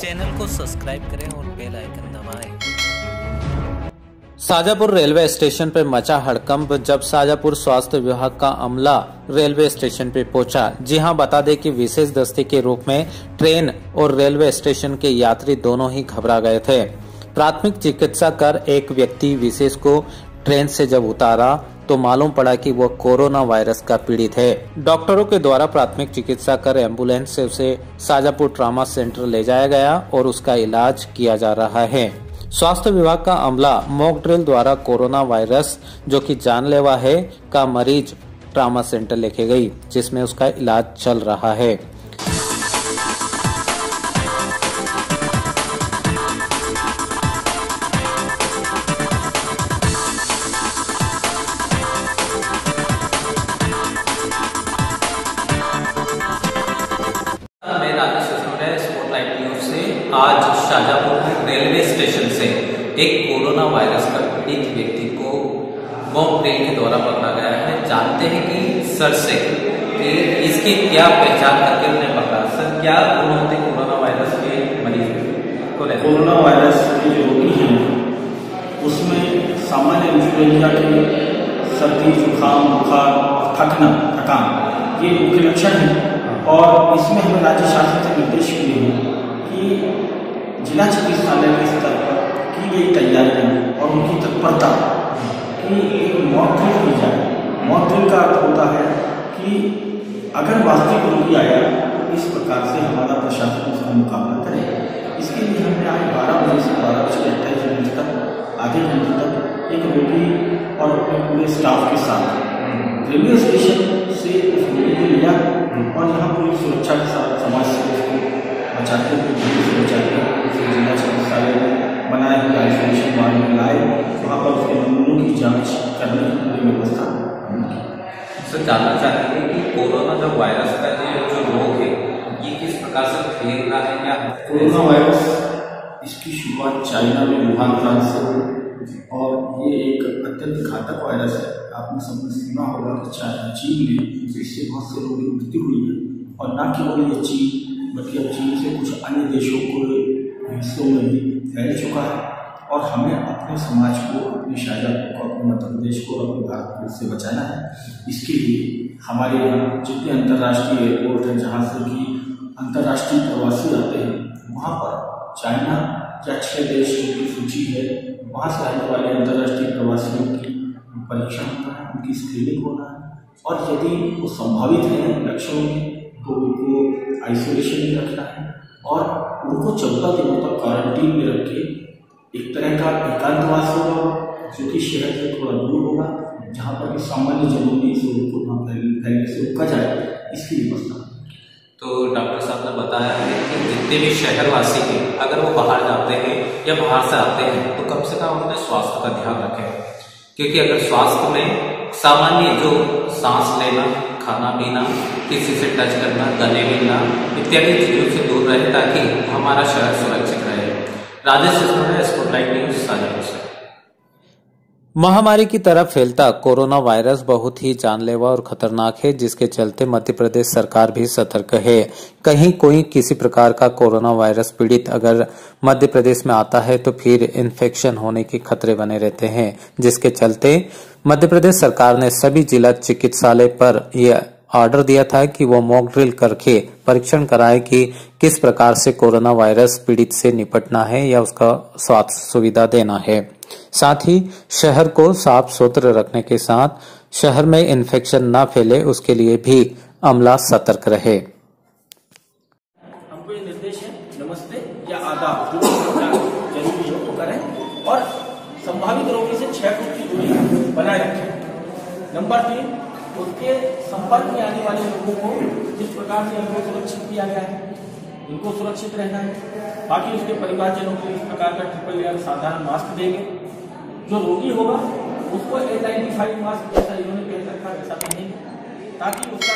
Channel को subscribe करें और बेल आइकन दबाएँ। शाजापुर रेलवे स्टेशन पर मचा हड़कंप जब शाजापुर स्वास्थ्य विभाग का अमला रेलवे स्टेशन पर पहुँचा जी हाँ, बता दें कि विशेष दस्ते के रूप में ट्रेन और रेलवे स्टेशन के यात्री दोनों ही घबरा गए थे प्राथमिक चिकित्सा कर एक व्यक्ति विशेष को ट्रेन से जब उतारा तो मालूम पड़ा कि वह कोरोना वायरस का पीड़ित है। डॉक्टरों के द्वारा प्राथमिक चिकित्सा कर एंबुलेंस से उसे साजापुर ट्रामा सेंटर ले जाया गया और उसका इलाज किया जा रहा है। स्वास्थ्य विभाग का अमला मॉक ड्रिल द्वारा कोरोना वायरस, जो कि जानलेवा है, का मरीज़ ट्रामा सेंटर लेके गई, जिसमें उसका इलाज चल रहा है। में रेलवे स्टेशन से एक कोरोना वायरस का पीड़ित व्यक्ति को मॉक ड्रिल के द्वारा पकड़ा गया है। जानते हैं कि सर से कि इसकी क्या पहचान करके उन्हें पकड़ा। सर क्या गुण होते कोरोना वायरस के मरीज़ कोरोना वायरस के जो रोगी हैं उसमें सामान्य इन्फ्लुएंजा के सर्दी जुकाम बुखार थकना थकान ये मुख्य लक्षण है। और इसमें हमें राज्य शासन से निर्देश मिले हैं जिला चिकित्सालय के स्तर पर की गई तैयारियाँ और उनकी तत्परता कि एक मॉक की जाए। मॉक का अर्थ होता है कि अगर वास्तविक रोगी आया तो इस प्रकार से हमारा प्रशासन उसका मुकाबला करे। इसके लिए हमने आज बारह बजे से बारह बजे अट्ठाईस मिनट तक, आधे घंटे तक एक रोगी और अपने पूरे स्टाफ के साथ रेलवे स्टेशन से उस रोगी को लिया और यहाँ पूरी सुरक्षा के साथ समाज से उसको बचाते हुए भीड़ से जिला चिकित्सालय में बनाए हुए आइसोलेशन वार्ड में लाए। वहाँ पर उसके नमूनों की जाँच करने की पूरी व्यवस्था सर जानना चाहेंगे कि कोरोना जो वायरस का ये जो रोग है ये किस प्रकार से फैल रहा है क्या कोरोना वायरस इसकी शुरुआत चाइना में वुहान प्रांत से हुई। और ये एक अत्यंत घातक वायरस है। आपने सबने सुना होगा कि चा- चीन में इससे बहुत से लोगों की मृत्यु हुई है। और न केवल ये चीन बल्कि अब चीन से कुछ अन्य देशों को हिस्सों में भी फैल चुका है और हमें अपने समाज को, अपने शाहजहाँपुर को अपने मध्य प्रदेश को और अपने भारत को इससे बचाना है। इसके लिए हमारे यहाँ जितने अंतर्राष्ट्रीय एयरपोर्ट हैं, जहाँ से कि अंतर्राष्ट्रीय प्रवासी आते हैं, वहाँ पर चाइना या छः देशों की सूची है, वहाँ से आने वाले अंतर्राष्ट्रीय प्रवासियों की परीक्षा होना है, उनकी स्क्रीनिंग होना है। और यदि वो संभावित हैं लक्षणों में तो उनको आइसोलेशन में रखना है। और उनको चौदह दिनों तक क्वारंटीन में रख के एक तरह का एकांतवास होगा, जो कि शहर से थोड़ा दूर होगा, जहाँ पर सामान्य जनों में इस रोग को फैलने से रोका जाए, इसकी व्यवस्था। तो डॉक्टर साहब ने बताया है कि जितने भी शहरवासी हैं, अगर वो बाहर जाते हैं या बाहर से आते हैं तो कम से कम अपने स्वास्थ्य का ध्यान रखें। क्योंकि अगर स्वास्थ्य में सामान्य जो सांस लेना, खाना पीना, किसी से टच करना, गले मिलना, इत्यादि चीज़ों से दूर रहे ताकि हमारा शहर सुरक्षित रहे। राजेश न्यूज़ शाजापुर से महामारी की तरफ़ फैलता कोरोना वायरस बहुत ही जानलेवा और खतरनाक है, जिसके चलते मध्य प्रदेश सरकार भी सतर्क है। कहीं कोई किसी प्रकार का कोरोना वायरस पीड़ित अगर मध्य प्रदेश में आता है तो फिर इन्फेक्शन होने के खतरे बने रहते हैं, जिसके चलते मध्य प्रदेश सरकार ने सभी जिला चिकित्सालय पर यह ऑर्डर दिया था कि वो मॉक ड्रिल करके परीक्षण कराए कि किस प्रकार से कोरोना वायरस पीड़ित से निपटना है या उसका स्वास्थ्य सुविधा देना है। साथ ही शहर को साफ़ सुथरा रखने के साथ शहर में इन्फेक्शन न फैले, उसके लिए भी अमला सतर्क रहे। और संभावित रोगी से छह फुट की दूरी बनाए रखें। नंबर तीन उसके संपर्क में आने वाले लोगों को जिस प्रकार से इनको सुरक्षित किया गया है उनको सुरक्षित रहना है। बाकी उसके परिवारजनों को इस प्रकार का ट्रिपल लेयर साधारण मास्क देंगे। जो रोगी होगा, उसको एन डी फाइव मास्क जैसा इन्होंने पहन रखा वैसा पहनेंगे, ताकि उसका